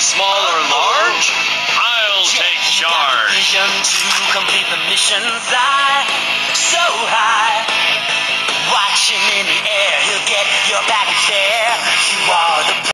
small or large, I'll take charge. Vision to complete the mission. Fly so high. Watching in the air, he'll get your back there. You are